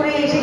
করে এসে